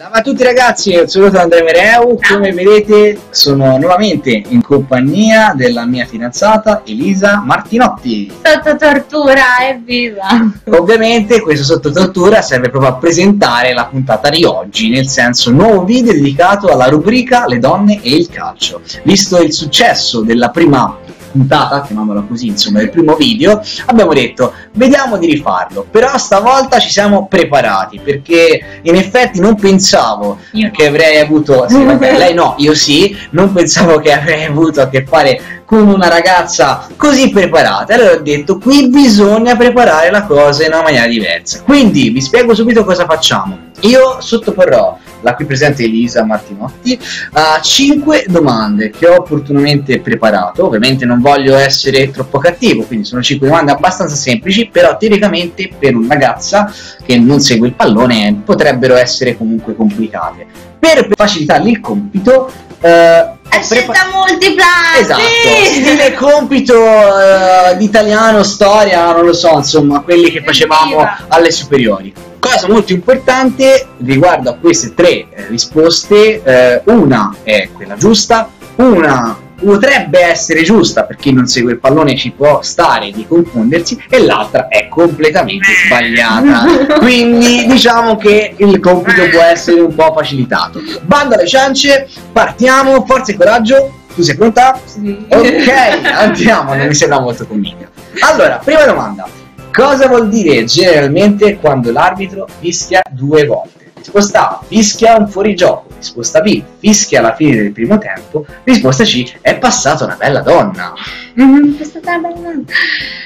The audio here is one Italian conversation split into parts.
Ciao a tutti ragazzi, un saluto da Andrea Mereu, come vedete sono nuovamente in compagnia della mia fidanzata Elisa Martinotti. Sotto tortura, evviva! Ovviamente questo sotto tortura serve proprio a presentare la puntata di oggi, nel senso nuovo video dedicato alla rubrica Le donne e il calcio. Visto il successo della prima puntata, chiamiamola così, insomma, del primo video, abbiamo detto vediamo di rifarlo, però stavolta ci siamo preparati perché in effetti non pensavo Io che avrei avuto, sì, vabbè, lei no, io sì, non pensavo che avrei avuto a che fare con una ragazza così preparata. Allora ho detto qui bisogna preparare la cosa in una maniera diversa. Quindi vi spiego subito cosa facciamo. Io sottoporrò la qui presente Elisa Martinotti a 5 domande che ho opportunamente preparato. Ovviamente non voglio essere troppo cattivo, quindi sono 5 domande abbastanza semplici, però teoricamente per una ragazza che non segue il pallone potrebbero essere comunque complicate. Per facilitargli il compito, eh, prepa- scelta multipla! Esatto, sì! stile compito eh, di italiano, storia, non lo so, insomma, quelli che facevamo alle superiori. Cosa molto importante riguardo a queste tre eh, risposte, eh, una è quella giusta, una potrebbe essere giusta per chi non segue il pallone ci può stare di confondersi e l'altra è completamente sbagliata quindi diciamo che il compito può essere un po' facilitato bando alle ciance partiamo forza e coraggio tu sei pronta? Sì. Ok, andiamo, non mi sembra molto convinta. Allora, prima domanda. Cosa vuol dire generalmente quando l'arbitro fischia due volte? Risposta A, fischia un fuorigioco. Risposta B, fischia alla fine del primo tempo. Risposta C, è passata una bella donna. Mm, Questa è una bella domanda.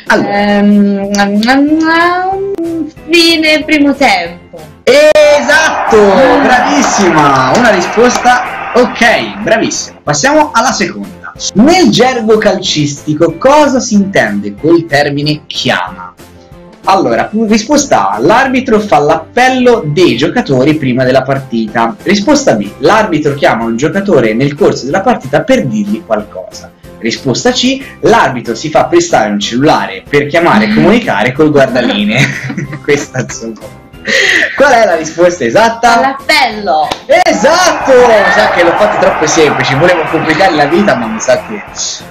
Allora, mm, fine primo tempo. esatto, bravissima, una risposta ok, bravissima. Passiamo alla seconda. Nel gergo calcistico cosa si intende col termine chiama? Allora, risposta A, l'arbitro fa l'appello dei giocatori prima della partita. Risposta B, l'arbitro chiama un giocatore nel corso della partita per dirgli qualcosa. Risposta C, l'arbitro si fa prestare un cellulare per chiamare e comunicare col guardalinee. Questa insomma. Qual è la risposta esatta? All'appello. Esatto! Mi sa che l'ho fatto troppo semplice, volevo complicare la vita, ma mi sa che.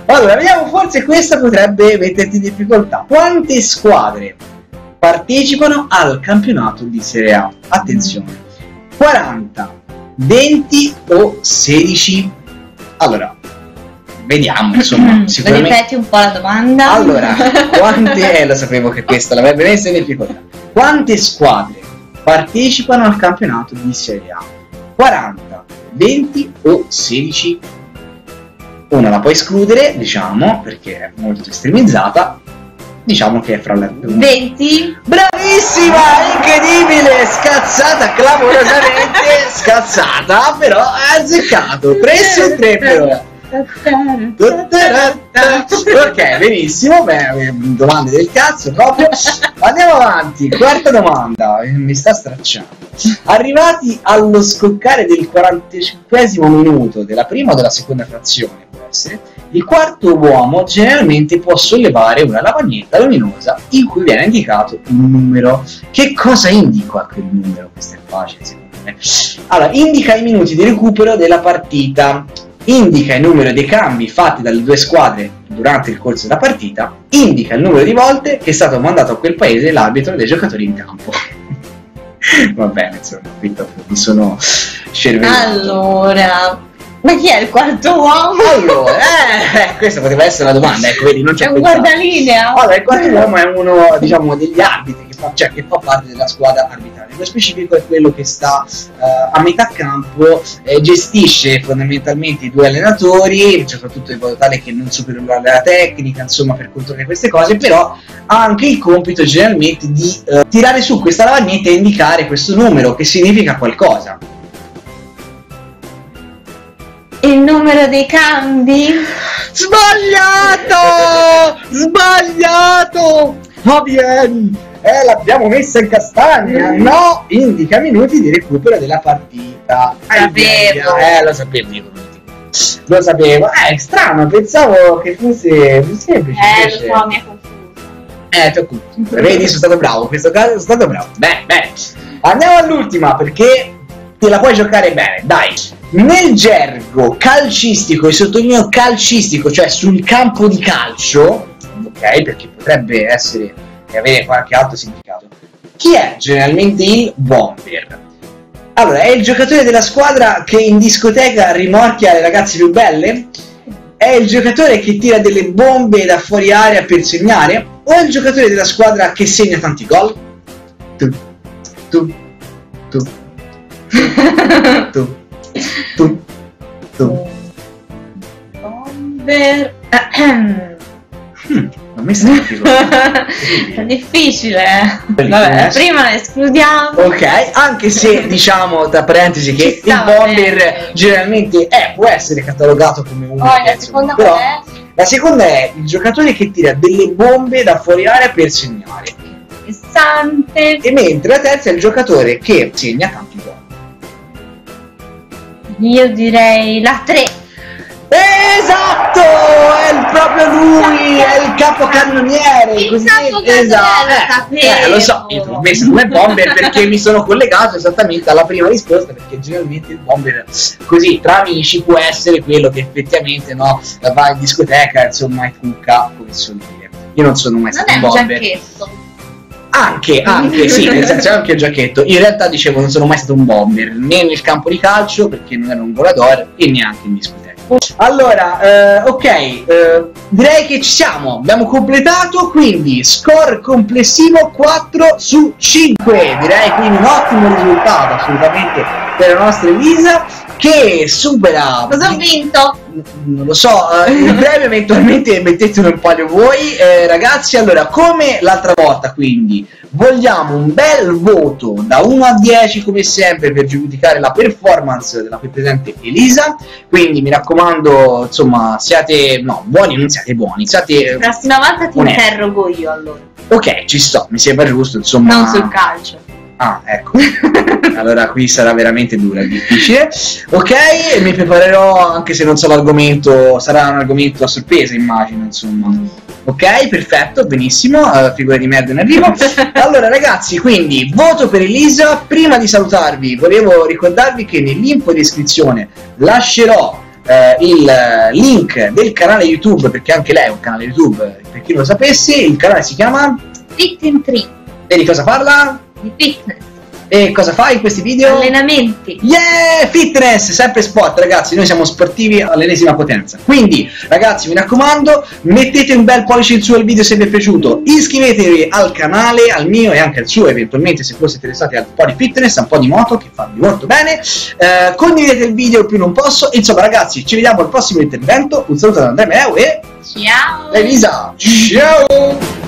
Allora, vediamo, forse questa potrebbe metterti in difficoltà. Quante squadre partecipano al campionato di Serie A? Attenzione, 40, 20 o 16? Allora, vediamo, insomma, sicuramente. Ripeti un po' la domanda. Allora, quante, eh, lo sapevo che questa l'avrebbe messa in difficoltà. Quante squadre partecipano al campionato di Serie A? 40, 20 o 16? Una la puoi escludere, diciamo, perché è molto estremizzata. Diciamo che è fra le 20? Bravissima, incredibile, scazzata clamorosamente, scazzata, però ha azzeccato. 3 su 3 per ora. Ok, benissimo, beh, domande del cazzo proprio. Andiamo avanti, quarta domanda, mi sta stracciando. Arrivati allo scoccare del 45 minuto della prima o della seconda frazione, essere, il quarto uomo generalmente può sollevare una lavagnetta luminosa in cui viene indicato un numero. Che cosa indica quel numero? Questo è facile secondo me. Allora, indica i minuti di recupero della partita, indica il numero dei cambi fatti dalle due squadre durante il corso della partita, indica il numero di volte che è stato mandato a quel paese l'arbitro dei giocatori in campo. Va bene, insomma, mi sono scervellato. Allora, ma chi è il quarto uomo? Allora, eh, questa poteva essere la domanda, ecco, vedi, non ci È un pensato. guardalinea. Allora, il quarto uomo è uno, diciamo, degli arbitri che fa, cioè, che fa parte della squadra arbitrale. Nello specifico è quello che sta eh, a metà campo, eh, gestisce fondamentalmente i due allenatori, soprattutto in modo tale che non superare la tecnica, insomma, per controllare queste cose, però ha anche il compito generalmente di eh, tirare su questa lavagnetta e indicare questo numero che significa qualcosa. Il numero dei cambi? Sbagliato! Sbagliato! Fabiani! Eh, l'abbiamo messa in castagna! No! Indica minuti di recupero della partita. Sapevo. Eh, lo sapevo. Lo sapevo. Eh, è strano, pensavo che fosse più semplice. Eh, invece- lo so, mi ha confuso. Eh, tocco. Vedi, sono stato bravo. In questo caso sono stato bravo. Beh, beh. Andiamo all'ultima perché te la puoi giocare bene, dai. Nel gergo calcistico, e sottolineo calcistico, cioè sul campo di calcio, ok, perché potrebbe essere e avere qualche altro significato. Chi è generalmente il bomber? Allora, è il giocatore della squadra che in discoteca rimorchia le ragazze più belle? È il giocatore che tira delle bombe da fuori area per segnare? O è il giocatore della squadra che segna tanti gol? Tu, tu, tu, tu, tu, tu. Bomber. Hmm, non mi sta È difficile. Bellissimo, Vabbè, eh? prima la escludiamo. Ok, anche se diciamo tra parentesi che il bomber eh. generalmente è, può essere catalogato come uno Poi la seconda però è? la seconda è il giocatore che tira delle bombe da fuori area per segnare Interessante. e mentre la terza è il giocatore che segna tanti gol. Io direi la 3. Esatto, è proprio lui, è il capocannoniere. Il così- esatto. lo Eh, eh, lo so, io l'ho messo come bomber perché mi sono collegato esattamente alla prima risposta perché generalmente il bomber così tra amici può essere quello che effettivamente no, va in discoteca insomma e cucca come si suol dire. Io non sono mai Non stato è un bomber. giacchetto. Anche, anche, sì, nel senso anche il giacchetto. In realtà dicevo non sono mai stato un bomber, né nel campo di calcio perché non ero un goleador e neanche in discoteca. Allora, eh, ok, eh, direi che ci siamo, abbiamo completato, quindi score complessivo 4 su 5, direi quindi un ottimo risultato assolutamente per la nostra Elisa che supera Cosa ho vinto? non lo so, eh, il premio eventualmente mettetelo in palio voi, eh, ragazzi. Allora, come l'altra volta, quindi, vogliamo un bel voto da 1 a 10, come sempre, per giudicare la performance della qui presente Elisa. Quindi mi raccomando, insomma, siate no, buoni, non siate buoni, siate La prossima volta ti interrogo io allora. ok, ci sto, mi sembra giusto, insomma. Non sul calcio. Ah, ecco. allora qui sarà veramente dura, difficile. Ok, mi preparerò, anche se non so l'argomento, sarà un argomento a sorpresa, immagino, insomma. Ok, perfetto, benissimo, uh, figura di merda in arrivo. Allora ragazzi, quindi voto per Elisa. Prima di salutarvi, volevo ricordarvi che nell'info di descrizione lascerò eh, il link del canale YouTube, perché anche lei è un canale YouTube, per chi non lo sapesse, il canale si chiama... Fit in 3 E di cosa parla? Di fitness, E cosa fa in questi video? allenamenti. Yeah, fitness, sempre sport, ragazzi. Noi siamo sportivi all'ennesima potenza. Quindi, ragazzi, mi raccomando, mettete un bel pollice in su al video se vi è piaciuto. Iscrivetevi al canale, al mio e anche al suo, eventualmente, se foste interessati a un po' di fitness, un po' di moto, che fanno molto bene. Eh, condividete il video più non posso. Insomma, ragazzi, ci vediamo al prossimo intervento. Un saluto da Andrea Meleo e Ciao! Elisa. Ciao!